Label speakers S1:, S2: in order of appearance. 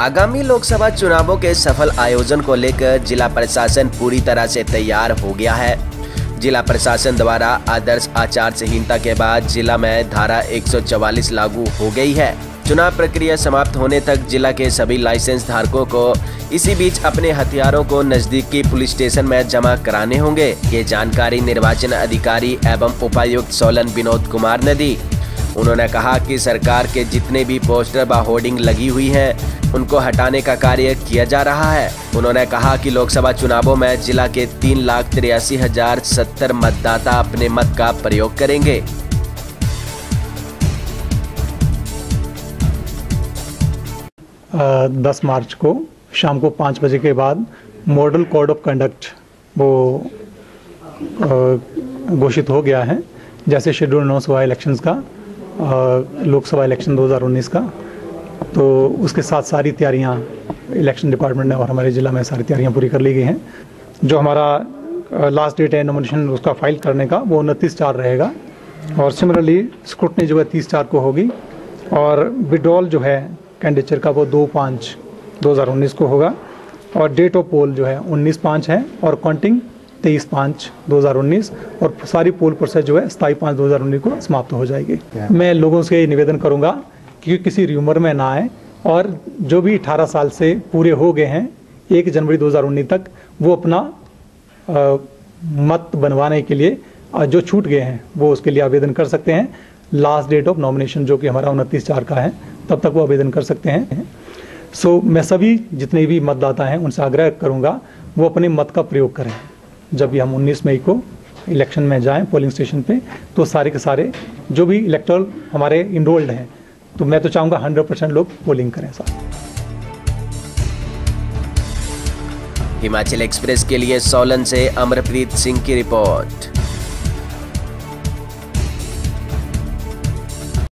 S1: आगामी लोकसभा चुनावों के सफल आयोजन को लेकर जिला प्रशासन पूरी तरह से तैयार हो गया है। जिला प्रशासन द्वारा आदर्श आचार संहिता के बाद जिला में धारा 144 लागू हो गई है। चुनाव प्रक्रिया समाप्त होने तक जिला के सभी लाइसेंस धारकों को इसी बीच अपने हथियारों को नजदीकी पुलिस स्टेशन में जमा कराने होंगे। ये जानकारी निर्वाचन अधिकारी एवं उपायुक्त सोलन विनोद कुमार ने दी। उन्होंने कहा कि सरकार के जितने भी पोस्टर व होर्डिंग लगी हुई हैं, उनको हटाने का कार्य किया जा रहा है। उन्होंने कहा कि लोकसभा चुनावों में जिला के तीन लाख तिरासी हज़ार सत्तर मतदाता अपने मत का प्रयोग करेंगे।
S2: दस मार्च को, शाम को पाँच बजे के बाद मॉडल कोड ऑफ़ कंडक्ट वो घोषित हो गया है। जैसे शेड्यूल नौ सभा इलेक्शंस का लोकसभा इलेक्शन 2019 का। तो उसके साथ सारी तैयारियाँ इलेक्शन डिपार्टमेंट ने और हमारे ज़िला में सारी तैयारियाँ पूरी कर ली गई हैं। जो हमारा लास्ट डेट है नॉमिनेशन उसका फ़ाइल करने का, वो उनतीस चार रहेगा। और सिमिलरली स्क्रूटनी जो है तीस चार को होगी। और विड्रॉल जो है कैंडिडेचर का वो दो पाँच दो हज़ार उन्नीस को होगा। और डेट ऑफ़ पोल जो है उन्नीस पाँच है। और काउंटिंग तेईस पाँच दो हज़ार उन्नीस और सारी पोल प्रोसेस जो है सताई पाँच दो हज़ार उन्नीस को समाप्त हो जाएगी। मैं लोगों से ये निवेदन करूँगा कि किसी र्यूमर में ना आए और जो भी 18 साल से पूरे हो गए हैं एक जनवरी 2019 तक वो अपना अ, मत बनवाने के लिए जो छूट गए हैं वो उसके लिए आवेदन कर सकते हैं। लास्ट डेट ऑफ़ नॉमिनेशन जो कि हमारा उनतीस चार का है तब तक वो आवेदन कर सकते हैं। सो so, मैं सभी जितने भी मतदाता हैं उनसे आग्रह करूँगा वो अपने मत का प्रयोग करें। जब हम 19 मई को इलेक्शन में जाएँ पोलिंग स्टेशन पे तो सारे के सारे जो भी इलेक्टोरल हमारे इनरोल्ड हैं तो मैं तो चाहूँगा 100 परसेंट लोग पोलिंग करें साथ।
S1: हिमाचल एक्सप्रेस के लिए सोलन से अमरप्रीत सिंह की रिपोर्ट।